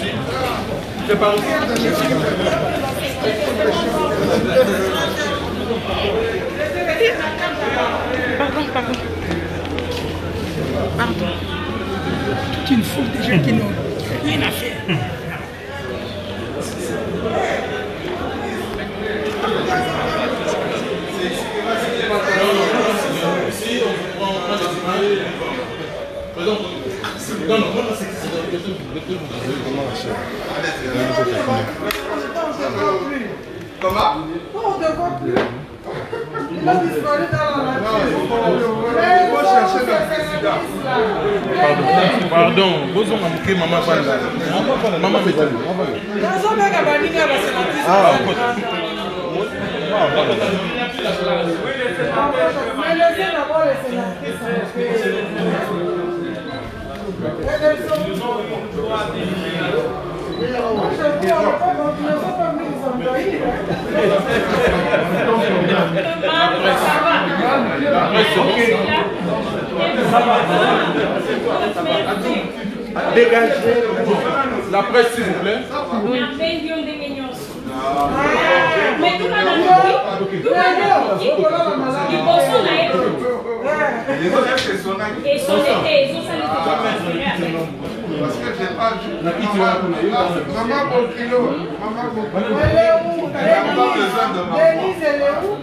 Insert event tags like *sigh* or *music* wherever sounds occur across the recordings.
Président, c'est par ici. C'est par ici. Pardon, pardon. Pardon. Toute une foule de gens qui n'ont rien non, non, c'est- Comment On a dans. Pardon, pardon, bozonga moke mama vanda. Mama metali. nazobeka baningi ya basénatrice Mais laissez d'abord les sénatrices. Dégagez. La presse, s'il vous plaît. Mais tout le monde ye Les c'est son esone te ezosala Parce que j'ai pas vu. Maman Bokilo. Maman Bokilo. Elle est où Elle n'a pas besoin de maman. Denise, elle est où?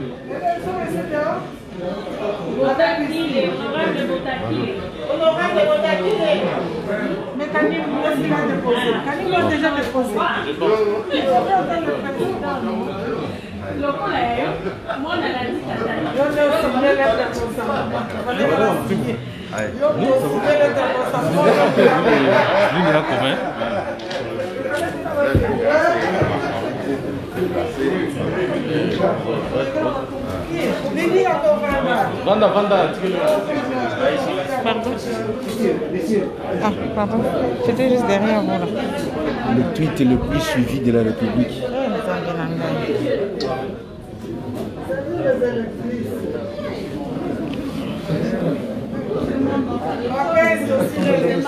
Botakile honorable botakile Honorable Botakile. Mais Camille, moi aussi, il a déposé. Camille m'a déjà déposé. Il faut attendre le président. Ah, pardon. J'étais juste derrière. Le tweet le plus suivi de la République.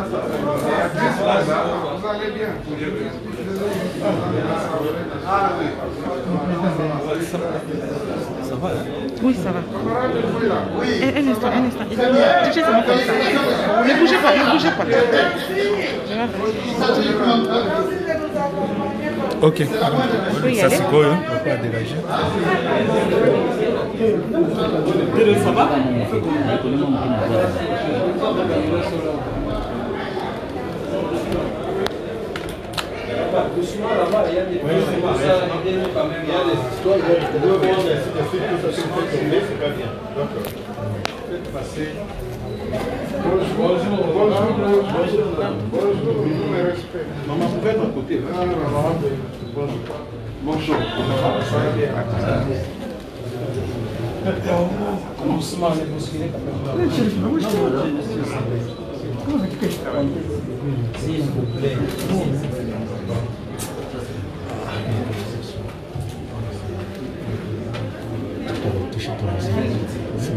10 places, hein. Vous allez bien. Ah oui. Ça va. Oui. Un, un instant, un instant. Touchez comme ça. Ne bougez pas, ne bougez pas. Je vais- Ok. Je peux y Ça aller. c'est quoi hein? On va pas dégager. Bonjour, bonjour, bonjour, S'il vous plaît. À côté. Ah,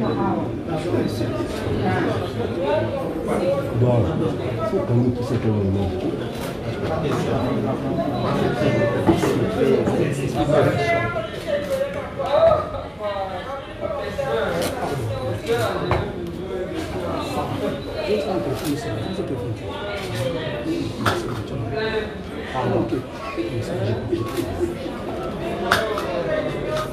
maman, bonjour. Bonjour. Ça va bien. Bon, faut qu'on nous pousse pour le moment. Essaye quand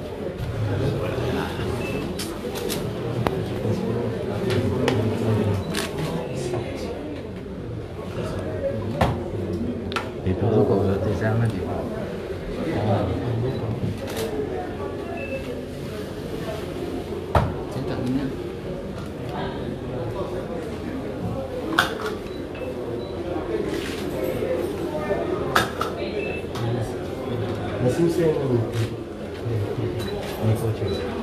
っていうか。全体みんな。無線に。熱を中心。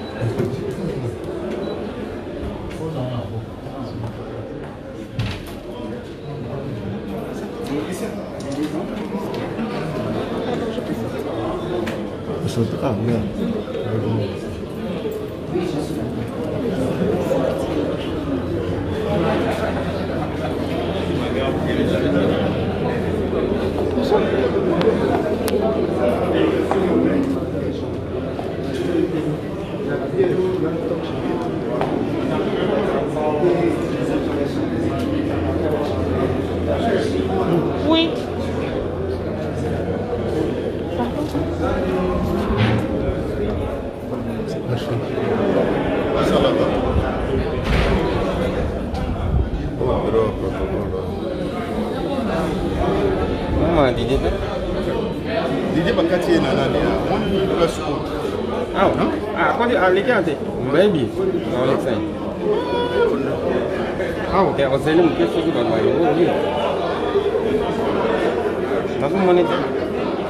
Thank you. Êtes des armes, du C'est terminé. Ah, merde. Oui. didie be didie bakati ye na nani amoni place o aw non? Akoti aleki ate mbayebi aolekisai aw te osele muke soki bamayongo oli nazomoni te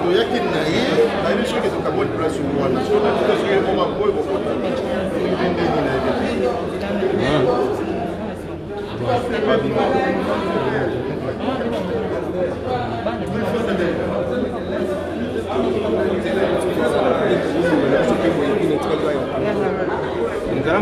toyaki na ye nayebi soki tokamoni place wana soki momaboyo kokota ndeni na ye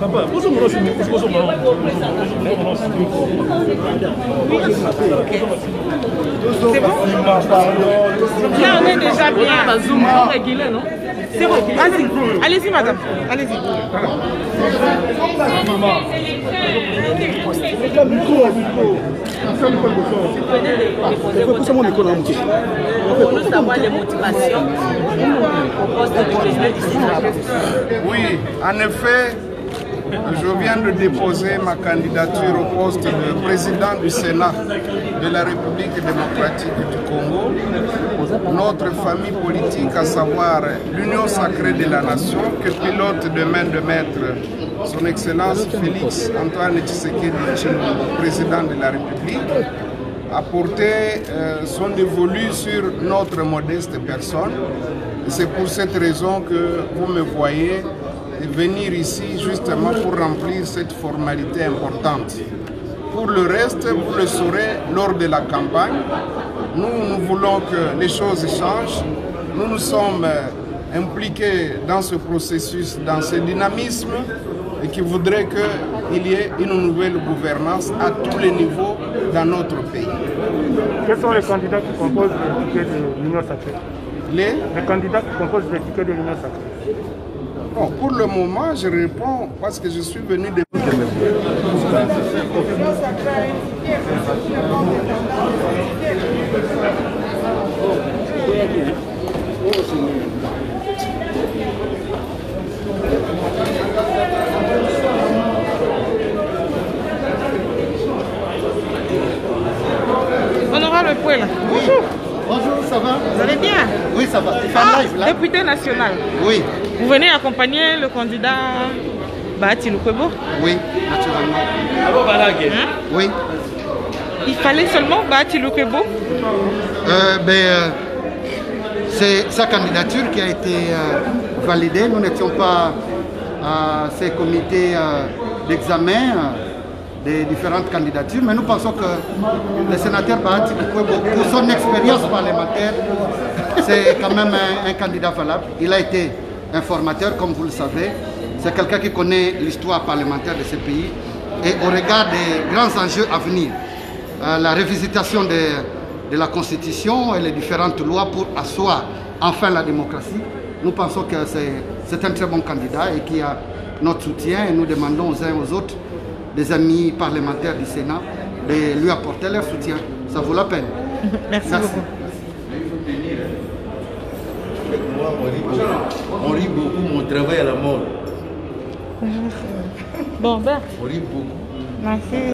Papa, posso me rosto, posso me rosto. C'est bon Là, on est déjà bien. On va zoomer, on non C'est bon. Allez-y, allez-y, madame. Allez-y. Nous savoir les motivations au poste de. Oui, en effet, je viens de déposer ma candidature au poste de président du Sénat de la République démocratique du Congo. Notre famille politique, à savoir l'Union sacrée de la nation, que pilote de main de maître son Excellence Félix Antoine Tshisekedi président de la République, a porté euh, son dévolu sur notre modeste personne. C'est pour cette raison que vous me voyez venir ici justement pour remplir cette formalité importante. Pour le reste, vous le saurez lors de la campagne. Nous, nous voulons que les choses changent. Nous nous sommes euh, impliqués dans ce processus, dans ce dynamisme, et qui voudrait qu'il y ait une nouvelle gouvernance à tous les niveaux dans notre pays. Quels sont les candidats qui composent le ticket de l'Union sacrée? Les? Les candidats qui composent le ticket de l'Union sacrée. Pour le moment, je réponds parce que je suis venu de... Honorable Pouela. Bonjour. Bonjour, ça va Vous allez bien Oui, ça va. Ah, un live là député national. Oui, Vous venez accompagner le candidat Bahati Lukwebo oui, naturellement. Hein? Oui. Il fallait seulement Bahati Lukwebo Euh, ben, euh, c'est sa candidature qui a été euh, validée. Nous n'étions pas à ces comités euh, d'examen euh, des différentes candidatures, mais nous pensons que le sénateur Bahati pour son expérience parlementaire, c'est quand même un, un candidat valable. Il a été informateur, comme vous le savez. C'est quelqu'un qui connaît l'histoire parlementaire de ce pays. Et au regard des grands enjeux à venir, euh, la révisitation de, de la Constitution et les différentes lois pour asseoir enfin la démocratie, nous pensons que c'est un très bon candidat et qui a notre soutien et nous demandons aux uns et aux autres, des amis parlementaires du Sénat, de lui apporter leur soutien. Ça vaut la peine. *laughs* Merci, Merci. beaucoup. Moi, on rit beaucoup. On rit beaucoup, mon travail à la mort. Bon, ben, On rit beaucoup. merci.